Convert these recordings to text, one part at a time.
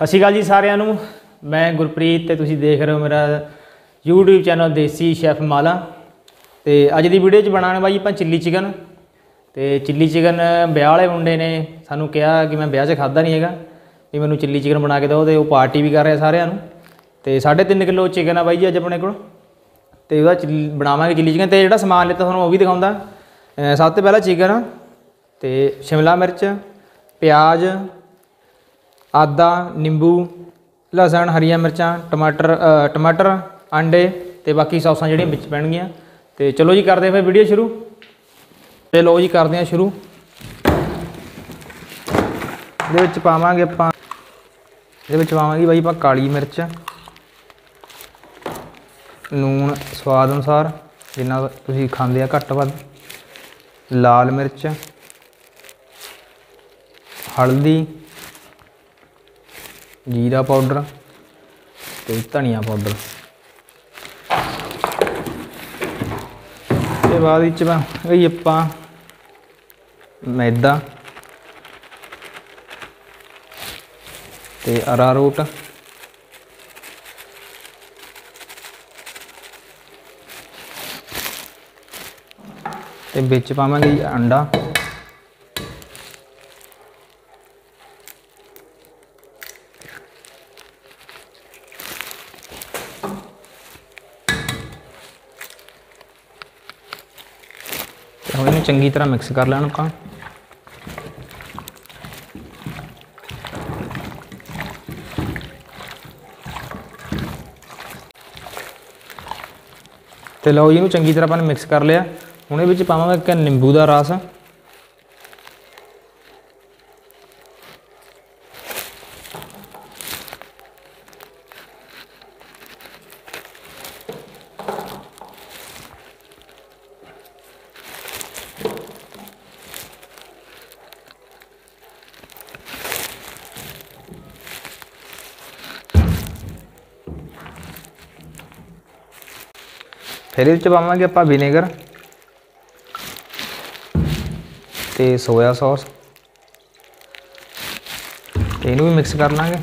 ਸਤਿ ਸ਼੍ਰੀ ਅਕਾਲ ਜੀ ਸਾਰਿਆਂ ਨੂੰ। ਮੈਂ ਗੁਰਪ੍ਰੀਤ ਤੇ ਤੁਸੀਂ ਦੇਖ ਰਹੇ ਹੋ ਮੇਰਾ YouTube ਚੈਨਲ ਦੇਸੀ ਸ਼ੈਫ ਮਾਲਾ। ਤੇ ਅੱਜ ਦੀ ਵੀਡੀਓ 'ਚ ਬਣਾਉਣ ਬਾਈ ਆਪਾਂ ਚਿੱਲੀ ਚਿਕਨ ਤੇ ਚਿੱਲੀ ਚਿਕਨ ਵਿਆਹ ਵਾਲੇ ਮੁੰਡੇ ਨੇ ਸਾਨੂੰ ਕਿਹਾ ਕਿ ਮੈਂ ਵਿਆਹ 'ਚ ਖਾਦਾ ਨਹੀਂ ਹੈਗਾ। ਵੀ ਮੈਨੂੰ ਚਿੱਲੀ ਚਿਕਨ ਬਣਾ ਕੇ ਦਿਓ ਤੇ ਉਹ ਪਾਰਟੀ ਵੀ ਕਰ ਰਿਹਾ ਸਾਰਿਆਂ ਨੂੰ। ਤੇ 3.5 ਕਿਲੋ ਚਿਕਨ ਆ ਬਾਈ ਜੀ ਅੱਜ ਆਪਣੇ ਕੋਲ। ਤੇ ਉਹਦਾ ਚਿੱਲੀ ਬਣਾਵਾਂਗੇ ਚਿੱਲੀ ਚਿਕਨ ਤੇ ਜਿਹੜਾ ਸਮਾਨ ਲਿੱਤਾ ਤੁਹਾਨੂੰ ਉਹ ਵੀ ਦਿਖਾਉਂਦਾ। ਸਭ ਤੋਂ ਪਹਿਲਾਂ ਚਿਕਨ ਤੇ ਸ਼ਿਮਲਾ ਮਿਰਚ, ਪਿਆਜ਼ ਆਦਾ, ਨਿੰਬੂ, ਲਸਣ, ਹਰੀਆਂ ਮਿਰਚਾਂ, ਟਮਾਟਰ ਟਮਾਟਰ ਅੰਡੇ ਤੇ ਬਾਕੀ ਸੌਸਾਂ ਜਿਹੜੀਆਂ ਵਿੱਚ ਪੈਣਗੀਆਂ। ਤੇ ਚਲੋ ਜੀ, ਕਰਦੇ ਹਾਂ ਫਿਰ ਵੀਡੀਓ ਸ਼ੁਰੂ। ਤੇ ਲੋ ਜੀ, ਕਰਦੇ ਹਾਂ ਸ਼ੁਰੂ। ਇਹਦੇ ਵਿੱਚ ਪਾਵਾਂਗੇ ਆਪਾਂ, ਇਹਦੇ ਵਿੱਚ ਪਾਵਾਂਗੇ ਬਾਈ ਆਪਾਂ ਕਾਲੀ ਮਿਰਚ, ਲੂਣ ਸਵਾਦ ਅਨੁਸਾਰ, ਜਿੰਨਾ ਤੁਸੀਂ ਖਾਂਦੇ ਆ ਘੱਟ ਵੱਧ। ਲਾਲ ਮਿਰਚ, ਹਲਦੀ ਜੀਰਾ ਪਾਊਡਰ ਤੇ ਧਨੀਆ ਪਾਊਡਰ ਤੇ ਬਾਅਦ ਵਿੱਚ ਆਪਾਂ ਇਹ ਆਪਾਂ ਮੈਦਾ ਤੇ ਅਰਾਰੋਟ ਤੇ ਵਿੱਚ ਪਾਵਾਂਗੇ ਜੀ ਅੰਡਾ ਤੇ ਹੁਣ ਇਹਨੂੰ ਚੰਗੀ ਤਰ੍ਹਾਂ ਮਿਕਸ ਕਰ ਲੈਣਾ ਆਪਾਂ। ਤੇ ਲਓ ਜੀ, ਇਹਨੂੰ ਚੰਗੀ ਤਰ੍ਹਾਂ ਆਪਾਂ ਨੇ ਮਿਕਸ ਕਰ ਲਿਆ। ਹੁਣ ਇਹ ਵਿੱਚ ਪਾਵਾਂਗੇ ਇੱਕ ਨਿੰਬੂ ਦਾ ਰਸ। ਫਿਰ ਇਹਦੇ ਵਿੱਚ ਪਾਵਾਂਗੇ ਆਪਾਂ ਵਿਨੇਗਰ ਤੇ ਸੋਇਆ ਸੌਸ। ਤੇ ਇਹਨੂੰ ਵੀ ਮਿਕਸ ਕਰ ਲਾਂਗੇ।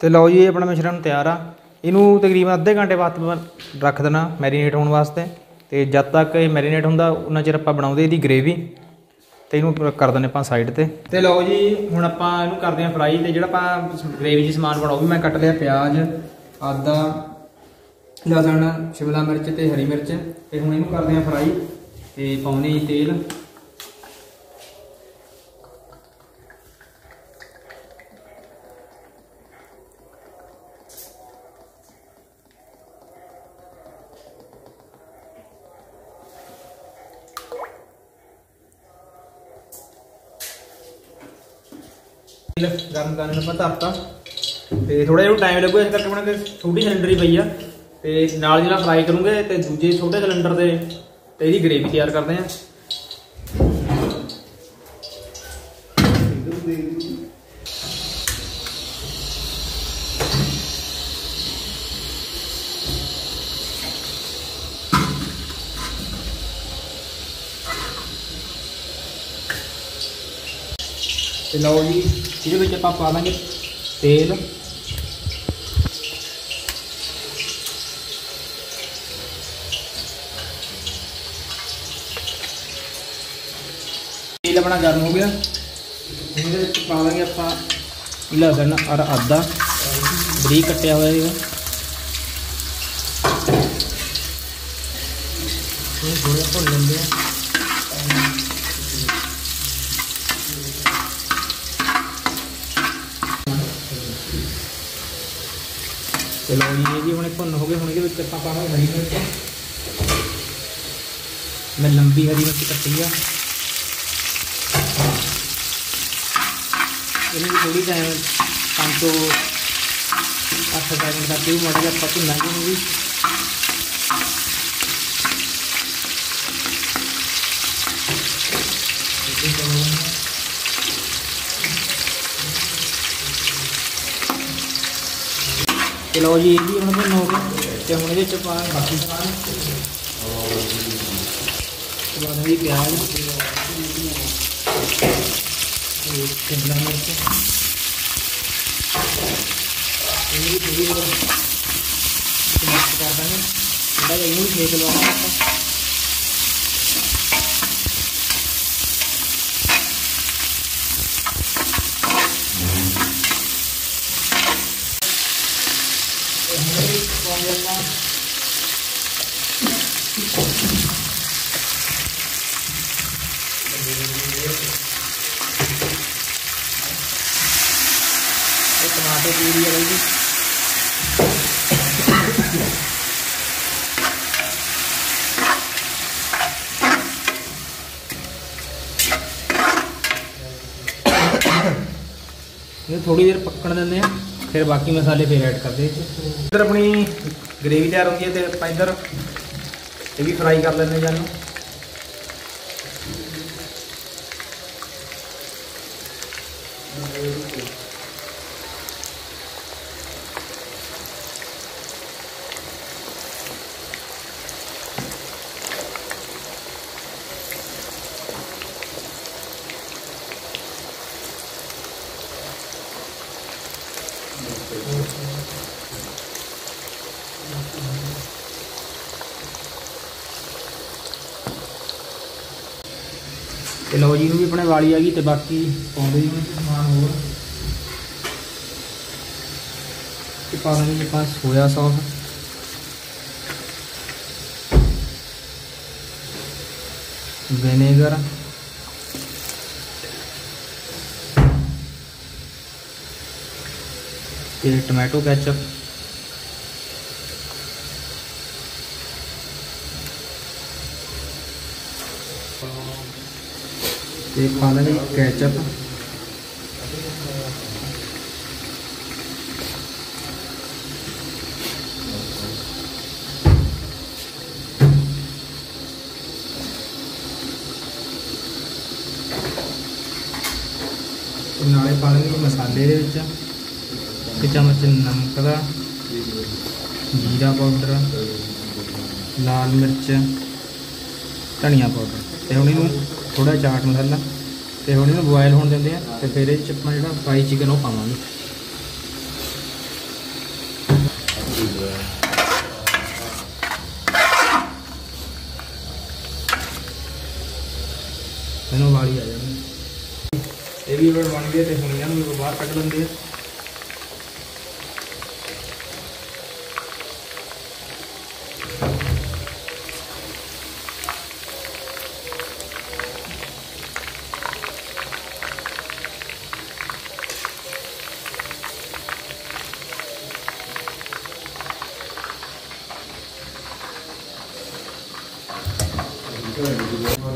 ਤੇ ਲਓ ਜੀ, ਇਹ ਆਪਣਾ ਮਿਸ਼ਰਣ ਤਿਆਰ ਆ। ਇਹਨੂੰ ਤਕਰੀਬਨ ਅੱਧੇ ਘੰਟੇ ਬਾਅਦ ਰੱਖ ਦੇਣਾ ਮੈਰੀਨੇਟ ਹੋਣ ਵਾਸਤੇ। ਤੇ ਜਦ ਤੱਕ ਇਹ ਮੈਰੀਨੇਟ ਹੁੰਦਾ ਉਹਨਾਂ ਚਿਰ ਆਪਾਂ ਬਣਾਉਂਦੇ ਇਹਦੀ ਗ੍ਰੇਵੀ ਤੇ ਇਹਨੂੰ ਕਰ ਦਿੰਦੇ ਆਪਾਂ ਸਾਈਡ ਤੇ। ਤੇ ਲਓ ਜੀ, ਹੁਣ ਆਪਾਂ ਇਹਨੂੰ ਕਰਦੇ ਹਾਂ ਫਰਾਈ ਤੇ ਜਿਹੜਾ ਆਪਾਂ ਗ੍ਰੇਵੀ ਜੀ ਸਮਾਨ ਬਣਾਉ ਵੀ ਮੈਂ ਕੱਟ ਲਿਆ ਪਿਆਜ਼, ਆਦਾ, ਲਸਣ, ਸ਼ਿਮਲਾ ਮਿਰਚ ਤੇ ਹਰੀ ਮਿਰਚ। ਤੇ ਹੁਣ ਇਹਨੂੰ ਕਰਦੇ ਹਾਂ ਫਰਾਈ ਤੇ ਪਾਉਣੇ ਜੀ ਤੇਲ। ਗਰਮ ਕਰਨ ਨੂੰ ਪਤਾ ਆਪਾਂ ਤੇ ਥੋੜਾ ਜਿਹਾ ਟਾਈਮ ਲੱਗੂਗਾ ਇਸ ਕਰਕੇ ਬਣਾ ਕੇ ਛੋਟੀ ਸਿਲੰਡਰ ਹੀ ਪਈ ਆ। ਤੇ ਨਾਲ ਜਿਹੜਾ ਫਰਾਈ ਕਰੂੰਗੇ, ਤੇ ਦੂਜੇ ਛੋਟੇ ਸਿਲੰਡਰ ਦੇ, ਤੇ ਇਹਦੀ ਗ੍ਰੇਵੀ ਤਿਆਰ ਕਰਦੇ ਆ। ਤੇ ਲਓ ਜੀ ਜਿਹਦੇ ਵਿੱਚ ਆਪਾਂ ਪਾ ਲਾਂਗੇ ਤੇਲ ਤੇਲ ਆਪਣਾ ਗਰਮ ਹੋ ਗਿਆ ਇਹਦੇ ਵਿੱਚ ਪਾ ਲਾਂਗੇ ਆਪਾਂ ਲਸਣ ਔਰ ਆਦਾ ਬਰੀਕ ਕੱਟਿਆ ਹੋਇਆ ਇਹਦਾ ਇਹ ਥੋੜਾ ਭੁੰਨ ਲੈਂਦੇ ਆ ਤੇ ਲਓ ਜੀ, ਇਹ ਵੀ ਹੁਣੇ ਭੁੰਨ ਹੋ ਗਏ, ਹੁਣ ਇਹਦੇ ਵਿੱਚ ਆਪਾਂ ਪਾਵਾਂਗੇ ਹਰੀ ਮਿਰਚ। ਮੈਂ ਲੰਬੀ ਹਰੀ ਮਿਰਚ ਕੱਟੀ ਆ। ਇਹਨੂੰ ਵੀ ਥੋੜੀ ਟਾਈਮ ਪੰਜ ਤੋਂ ਅੱਠ ਸੈਕਿੰਡ ਤੱਕ ਵੀ ਮਾੜਾ ਜਿਹਾ ਆਪਾਂ ਭੁੰਨਾਂਗੇ ਇਹਨੂੰ ਵੀ ਤੇ ਲਓ ਜੀ ਇਹ ਵੀ ਹੁਣ ਭੁੰਨ ਹੋ ਗਿਆ ਤੇ ਹੁਣ ਇਹਦੇ ਚ ਪਾ ਬਾਕੀ ਸਮਾਨ ਤੇ ਬਾਅਦ ਵਿੱਚ ਪਿਆਜ਼ ਤੇ ਸ਼ਿਮਲਾ ਮਿਰਚ। ਇਹ ਵੀ ਥੋੜੀ ਜਿਹੀ ਮਿਕਸ ਕਰ ਦਾਂਗੇ। ਥੋੜਾ ਜਿਹਾ ਇਹਨੂੰ ਵੀ ਸੇਕ ਲਵਾਉਣਾ ਆਪਾਂ ਤੇ ਹੁਣ ਇਹ ਪਾਉਂਦੇ ਆਪਾਂ ਇਹ ਟਮਾਟਰ ਪੂਰੀ ਹੈ ਜੀ ਇਹ ਥੋੜੀ ਦੇਰ ਪੱਕਣ ਦਿੰਦੇ ਆ ਫਿਰ ਬਾਕੀ ਮਸਾਲੇ ਫਿਰ ਐਡ ਕਰਦੇ ਇੱਧਰ ਆਪਣੀ ਗ੍ਰੇਵੀ ਤਿਆਰ ਹੁੰਦੀ ਹੈ ਤੇ ਆਪਾਂ ਇੱਧਰ ਇਹ ਵੀ ਫਰਾਈ ਕਰ ਲੈਂਦੇ ਜਾਨੂੰ ਤੇ ਲਓ ਜੀ ਨੂੰ ਵੀ ਆਪਣੇ ਵਾਲੀ ਆ ਗਈ ਤੇ ਬਾਕੀ ਪਾਉਂਦੇ ਜੀ ਹੁਣ ਸਮਾਨ ਹੋਰ। ਤੇ ਪਾ ਦਾਂਗੇ ਜੀ ਆਪਾਂ ਸੋਇਆ ਸੌਸ। ਵਿਨੇਗਰ। ਤੇ ਟੋਮੈਟੋ ਕੈਚਅਪ। ਤੇ ਪਾ ਦਾਂਗੇ ਕੈਚਅਪ ਤੇ ਨਾਲੇ ਪਾ ਦਾਂਗੇ ਮਸਾਲੇ ਦੇ ਵਿੱਚ। ਇੱਕ ਚਮਚ ਨਮਕ ਦਾ, ਜੀਰਾ ਪਾਊਡਰ, ਲਾਲ ਮਿਰਚ, ਧਨੀਆ ਪਾਊਡਰ। ਤੇ ਹੁਣ ਇਹਨੂੰ ਥੋੜਾ ਚਾਟ ਮਸਾਲਾ ਤੇ ਹੁਣ ਇਹਨੂੰ ਬੋਇਲ ਹੋਣ ਦਿੰਦੇ ਆ ਤੇ ਫਿਰ ਇਹ 'ਚ ਆਪਾਂ ਜਿਹੜਾ ਫਰਾਈ ਚਿਕਨ ਉਹ ਪਾਵਾਂਗੇ। ਇਹਨੂੰ ਵਾਲੀ ਆ ਜਾਂਦੀ ਇਹ ਵੀ ਬਣ ਬਣ ਗਏ ਤੇ ਹੁਣ ਇਹਨਾਂ ਨੂੰ ਬਾਹਰ ਕੱਢ ਲੈਂਦੇ ਆ।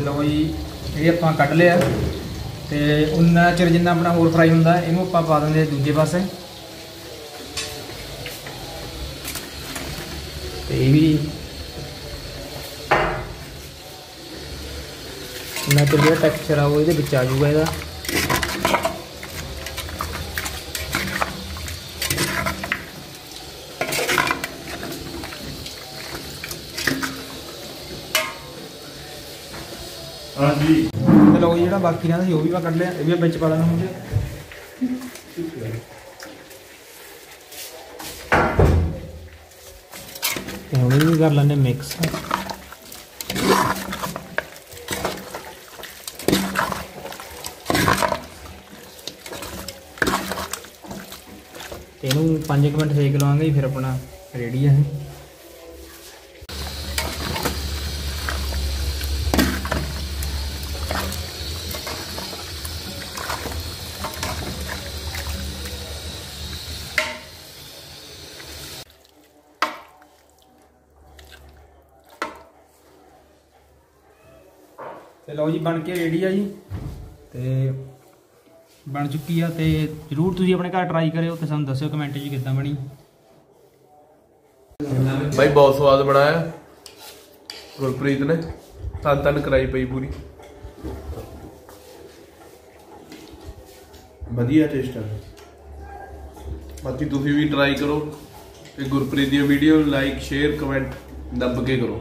ਤੇ ਲਓ ਜੀ, ਇਹ ਆਪਾਂ ਕੱਢ ਲਿਆ। ਤੇ ਉਨਾ ਚਿਰ ਜਿੰਨਾ ਆਪਣਾ ਹੋਰ ਫਰਾਈ ਹੁੰਦਾ, ਇਹਨੂੰ ਆਪਾਂ ਪਾ ਦਿੰਦੇ ਦੂਜੇ ਪਾਸੇ। ਤੇ ਇਹ ਵੀ ਨਾ ਚਿਰ ਜਿਹੜਾ ਟੈਕਸਚਰ ਆ ਉਹ ਇਹਦੇ ਵਿੱਚ ਆ ਜਾਊਗਾ ਇਹਦਾ। ਹਾਂਜੀ। ਤੇ ਲਓ ਜਿਹੜਾ ਬਾਕੀ ਰਹਿੰਦਾ ਸੀ, ਉਹ ਵੀ ਮੈਂ ਕੱਢ ਲਿਆ, ਇਹ ਵੀ ਵਿੱਚ ਪਾ ਦੇਣਾ ਹੁਣ ਤੇ ਹੁਣ ਵੀ ਕਰ ਲੈਂਦੇ ਮਿਕਸ ਤੇ ਇਹਨੂੰ 5 ਮਿੰਟ ਸੇਕ ਲਵਾਂਗੇ ਫਿਰ ਆਪਣਾ ਰੈਡੀ ਹੈ ਤੇ ਲਓ ਜੀ ਬਣ ਕੇ ਰੈਡੀ ਆ ਜੀ। ਤੇ ਬਣ ਚੁੱਕੀ ਆ ਤੇ ਜਰੂਰ ਤੁਸੀਂ ਆਪਣੇ ਘਰ ਟਰਾਈ ਕਰਿਓ ਤੇ ਸਾਨੂੰ ਦੱਸਿਓ ਕਮੈਂਟ 'ਚ ਕਿੱਦਾਂ ਬਣੀ। ਬਾਈ ਬਹੁਤ ਸਵਾਦ ਬਣਾਇਆ। ਗੁਰਪ੍ਰੀਤ ਨੇ। ਤਨ ਤਨ ਕਰਾਈ ਪਈ ਪੂਰੀ। ਵਧੀਆ ਟੇਸਟ ਹੈ ਬਾਕੀ ਤੁਸੀਂ ਵੀ ਟਰਾਈ ਕਰੋ ਤੇ ਗੁਰਪ੍ਰੀਤ ਦੀ ਵੀਡੀਓ ਲਾਈਕ ਸ਼ੇਅਰ ਕਮੈਂਟ ਦੱਬ ਕੇ ਕਰੋ।